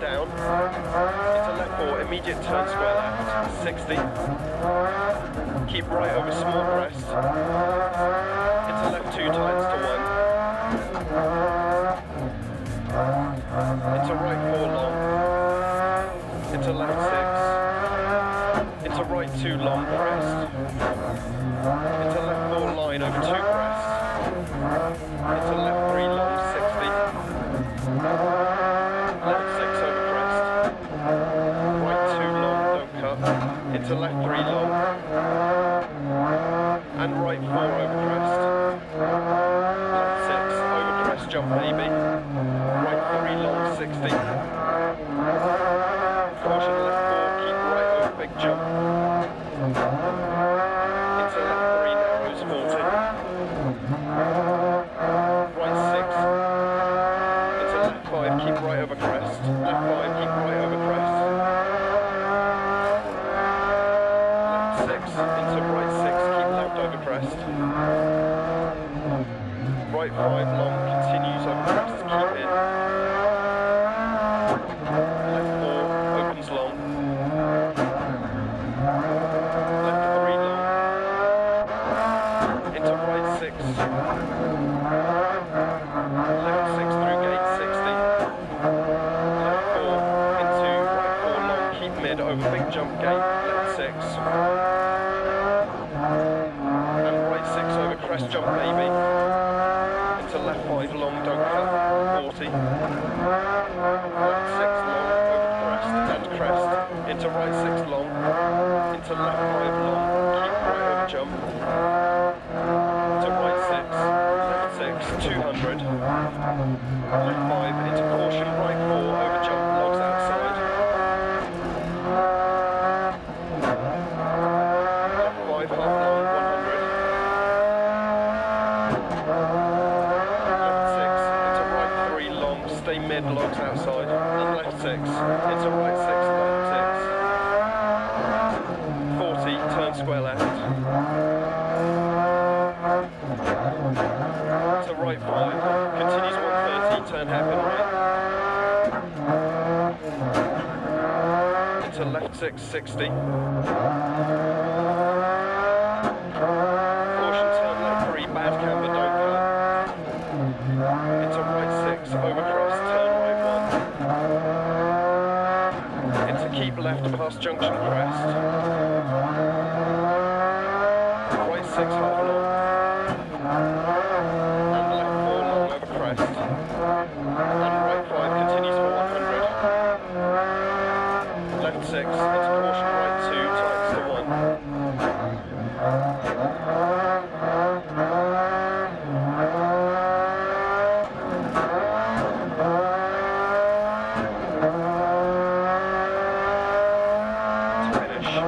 left down, into left four, immediate turn square left, 60. Keep right over small crest, into left two times to one. Into right four long, into left six, into right two long crest, into left four line over two crest, into left Into left three long. And right four over crest. Left six over crest, jump maybe. Right three long 60. Caution left four, keep right over big jump. Into left three narrows 40. Right six. Into left five, keep right over crest. Left five, keep right over crest. Left six, into right six, keep left over crest. Right five long, continues over crest, keep in. Right six. Left six through gate 60. Left four into long, over big jump gate, left six. And right crest jump maybe. Into left five long, don't cut, 40. Left six long over crest and crest. Into right six long. Into left five long, keep right over jump. To right six, left six, 200. Left five into caution, right four over jump, logs outside. Left five half long, 100. Left six into right three long, mid, logs outside. And left six into right six, left six. 40, turn square left. To right 5, continues 130, turn hairpin right. Into left 6, 60. Caution turn left 3, bad camber, don't cut. Into right 6, over crest, turn right 1. Into keep left past junction crest. Right 6, finish.